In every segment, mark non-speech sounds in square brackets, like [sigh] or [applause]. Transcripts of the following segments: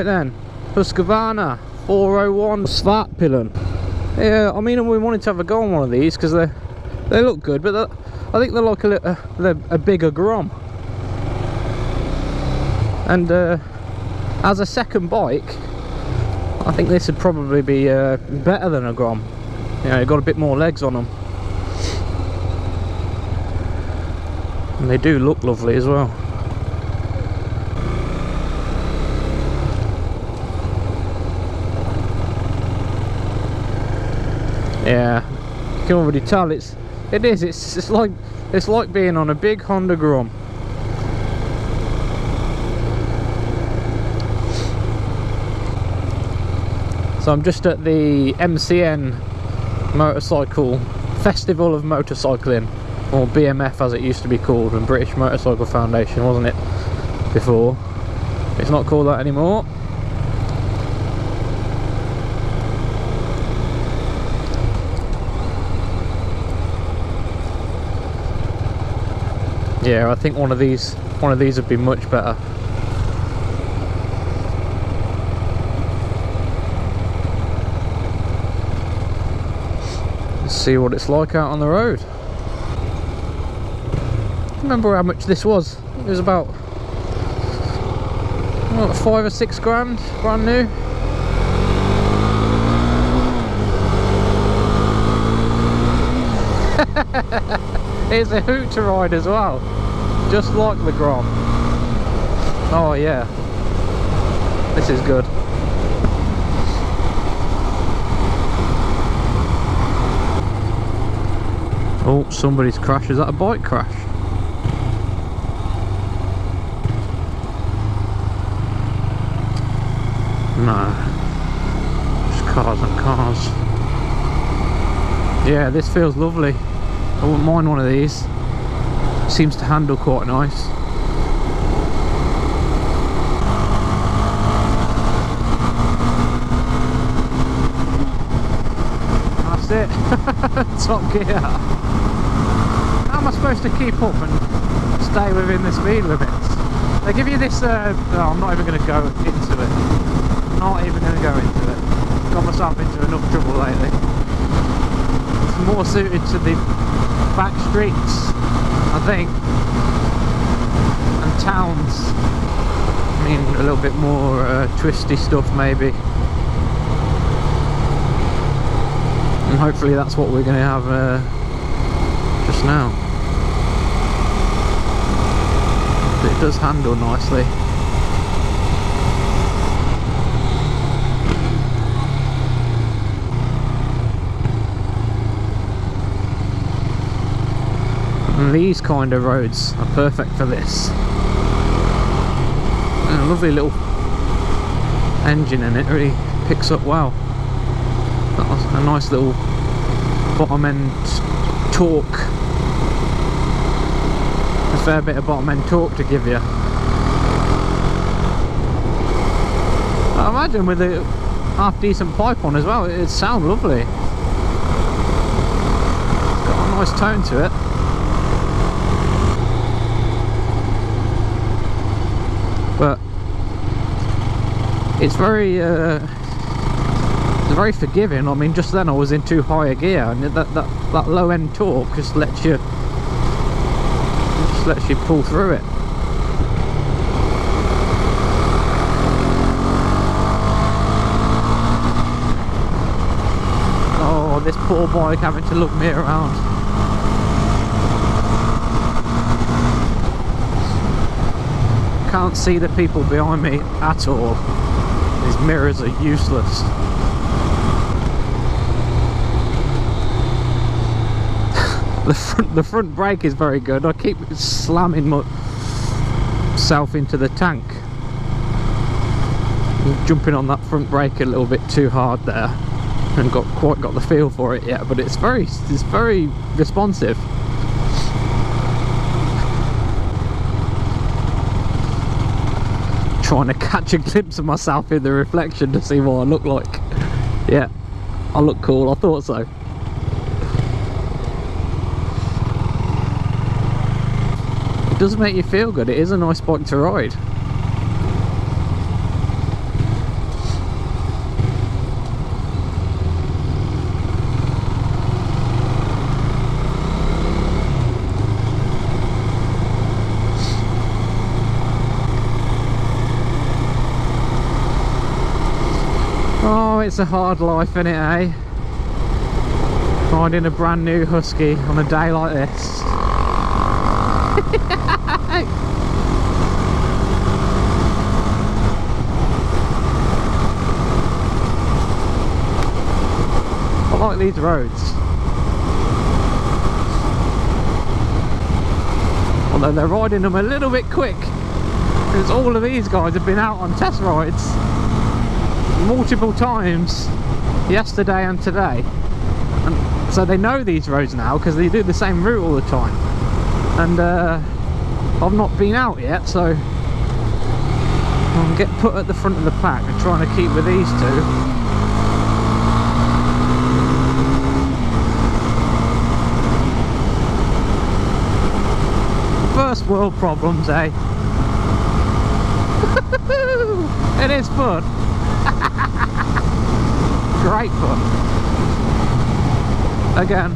Right then, Husqvarna 401 Svartpilen. Yeah, I mean, we wanted to have a go on one of these because they they look good, but I think they're like a, li- a, they're a bigger Grom. And uh, as a second bike, I think this would probably be uh, better than a Grom. You know, got a bit more legs on them. And they do look lovely as well. Yeah, you can already tell it's it is it's it's like it's like being on a big Honda Grom. So I'm just at the MCN Motorcycle Festival of Motorcycling, or BMF as it used to be called, and British Motorcycle Foundation, wasn't it? Before, it's not called that anymore. Yeah, I think one of these one of these would be much better. Let's see what it's like out on the road. Remember how much this was? It was about what, five or six grand, brand new. [laughs] It's a hoot to ride as well, just like the Grom. Oh yeah, this is good. Oh, somebody's crash. Is that a bike crash? No. Just cars and cars. Yeah, this feels lovely. I wouldn't mind one of these. Seems to handle quite nice. That's it. [laughs] Top gear. How am I supposed to keep up and stay within the speed limits? They give you this, uh, no, I'm not even going to go into it. Not even going to go into it. Got myself into enough trouble lately. It's more suited to the back streets, I think, and towns. I mean, a little bit more uh, twisty stuff, maybe. And hopefully, that's what we're going to have uh, just now. But it does handle nicely. These kind of roads are perfect for this. And a lovely little engine in it, really picks up well. A nice little bottom end torque. A fair bit of bottom end torque to give you. I imagine with a half decent pipe on as well, it'd sound lovely. It's got a nice tone to it. It's very uh, it's very forgiving. I mean, just then I was in too high a gear, and that that, that low end torque just lets you just lets you pull through it. Oh, this poor bike having to look me around. can't see the people behind me at all. These mirrors are useless. [laughs] the front the front brake is very good. I keep slamming myself into the tank. Jumping on that front brake a little bit too hard there and got quite got the feel for it yet, but it's very it's very responsive. [laughs] trying to catch a glimpse of myself in the reflection to see what I look like. Yeah, I look cool, I thought so. It does make you feel good, it is a nice bike to ride. Know it's a hard life in it, eh? Finding a brand new Husky on a day like this. [laughs] I like these roads. Although they're riding them a little bit quick because all of these guys have been out on test rides multiple times yesterday and today and so they know these roads now because they do the same route all the time and uh, I've not been out yet so I'll get put at the front of the pack and trying to keep with these two first world problems, eh? [laughs] it is fun. Great fun. Again,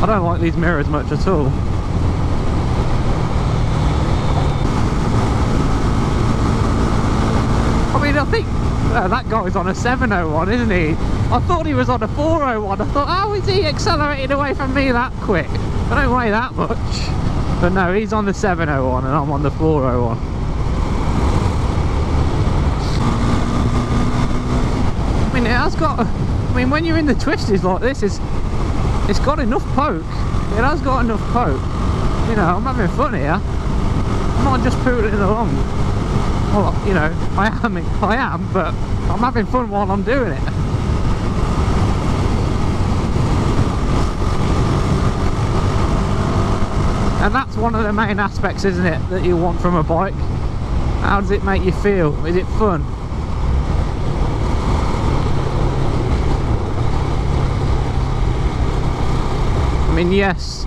I don't like these mirrors much at all. I mean, I think uh, that guy's on a 701, isn't he? I thought he was on a 401. I thought, how is he accelerating away from me that quick? I don't weigh that much. But no, he's on the 701 and I'm on the 401. I mean, it has got... I mean, when you're in the twisties like this, it's, it's got enough poke. It has got enough poke. You know, I'm having fun here. I'm not just pootling along. Well, you know, I am, I am, but I'm having fun while I'm doing it. and that's one of the main aspects isn't it that you want from a bike how does it make you feel is it fun mean yes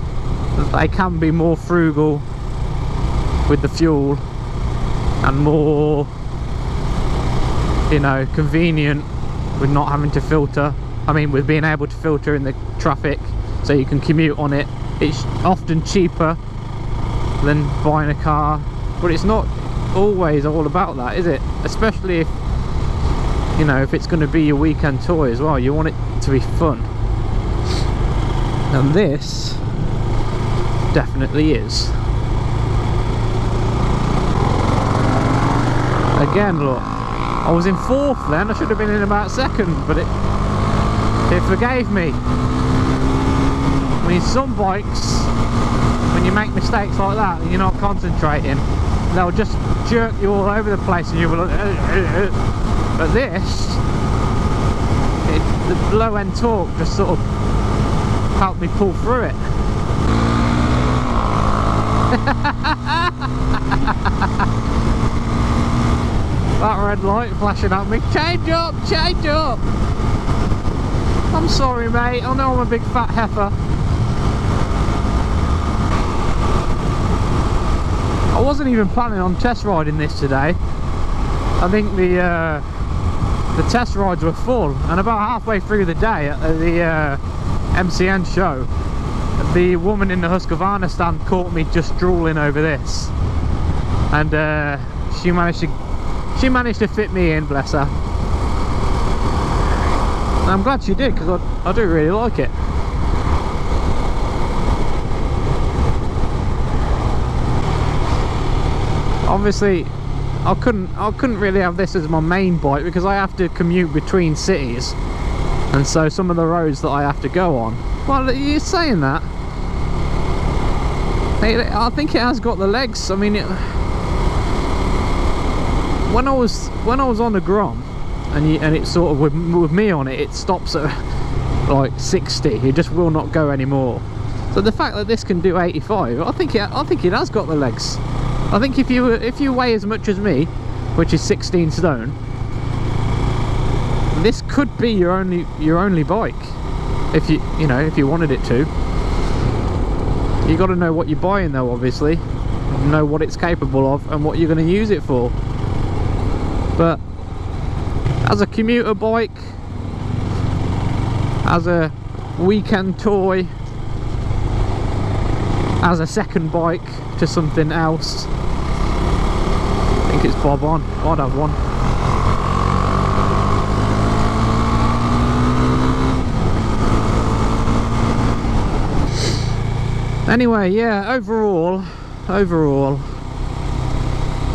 they can be more frugal with the fuel and more you know convenient with not having to filter. I mean with being able to filter in the traffic so you can commute on it it's often cheaper than buying a car. But it's not always all about that is it? Especially if you know if it's going to be your weekend toy as well. You want it to be fun and this definitely is. Again look I was in fourth then I should have been in about second but it it forgave me. I mean some bikes when you make mistakes like that and you're not concentrating they'll just jerk you all over the place and you'll be like uh, uh, uh. but this it, the low end torque just sort of helped me pull through it. That red light flashing at me. Change up change up. I'm sorry mate. I know I'm a big fat heifer. I wasn't even planning on test riding this today. I think the uh, the test rides were full and about halfway through the day at the uh, MCN show. The woman in the Husqvarna stand caught me just drooling over this. And uh, she managed to she managed to fit me in bless her. And I'm glad she did because I, I do really like it. Obviously I couldn't I couldn't really have this as my main bike because I have to commute between cities and so some of the roads that I have to go on well you're saying that? I think it has got the legs. I mean it, when I was when I was on the Grom and you, and it's sort of with, with me on it it stops at like 60 it just will not go anymore. So the fact that this can do 85 I think it I think it has got the legs. I think if you if you weigh as much as me, which is 16 stone, this could be your only your only bike. If you you know if you wanted it to. You got to know what you're buying though, obviously. Know what it's capable of and what you're going to use it for. But as a commuter bike, as a weekend toy, as a second bike to something else I think it's bob on. I'd have one. Anyway, yeah, overall, overall,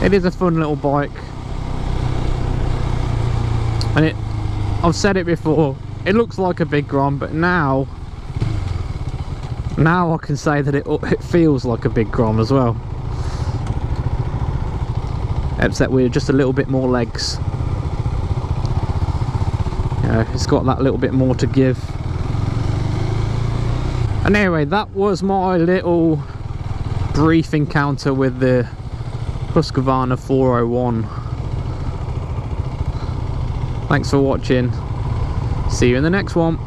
it is a fun little bike. And it, I've said it before, it looks like a big Grom, but now, now I can say that it, it feels like a big Grom as well. Except with just a little bit more legs. Yeah, it's got that little bit more to give. And anyway, that was my little brief encounter with the Husqvarna 401. Thanks for watching. See you in the next one.